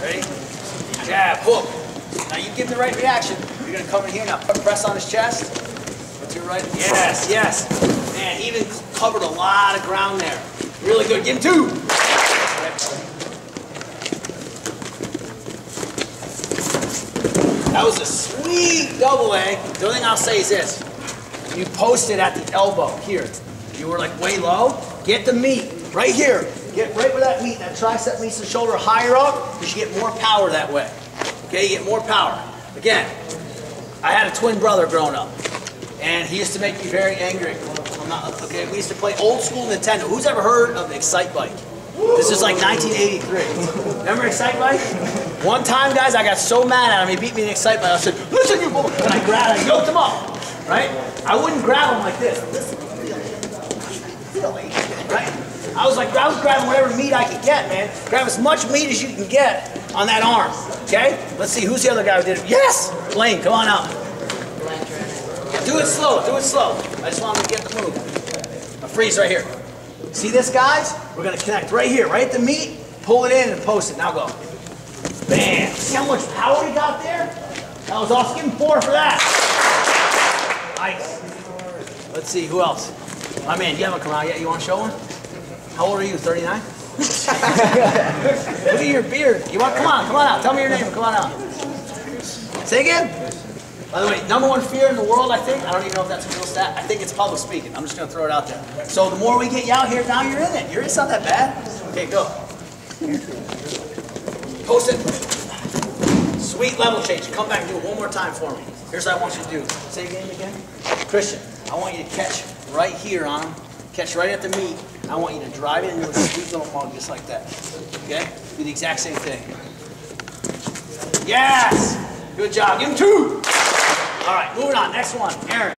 Ready? Jab, hook. Now you give the right reaction. You're gonna come in here now. Press on his chest. To your right. Yes, yes. Man, he even covered a lot of ground there. Really good. Give him two. That was a sweet double A. The only thing I'll say is this. You posted at the elbow here. You were like way low. Get the meat right here. Get right where that meat, that tricep meets the shoulder higher up, because you get more power that way. Okay, you get more power. Again, I had a twin brother growing up, and he used to make me very angry. Not, okay, we used to play old school Nintendo. Who's ever heard of Excitebike? This is like 1983. Remember Excitebike? One time, guys, I got so mad at him, he beat me in Excitebike. I said, listen, you bull, and I grabbed, I yoked him up, right? I wouldn't grab him like this. Really, right? I was like, I was grabbing whatever meat I could get, man. Grab as much meat as you can get on that arm, okay? Let's see, who's the other guy who did it? Yes! Blaine, come on out. Do it slow, do it slow. I just want him to get the move. A freeze right here. See this, guys? We're gonna connect right here, right at the meat, pull it in and post it. Now go. Bam! See how much power he got there? That was awesome. Give him four for that. Nice. Let's see, who else? My man, you haven't come out yet. You want to show him? How old are you? 39? Look at your beard. You want? Come on, come on out. Tell me your name. Come on out. Say again. By the way, number one fear in the world, I think. I don't even know if that's a real stat. I think it's public speaking. I'm just gonna throw it out there. So the more we get you out here, now you're in it. You're in it's not that bad. Okay, go. Post it. Sweet level change. Come back and do it one more time for me. Here's what I want you to do. Say again again. Christian, I want you to catch right here on him. Catch right at the meat. I want you to drive it into a sweet little mug just like that. Okay? Do the exact same thing. Yes! Good job. Give him two. All right, moving on. Next one. Aaron.